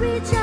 reach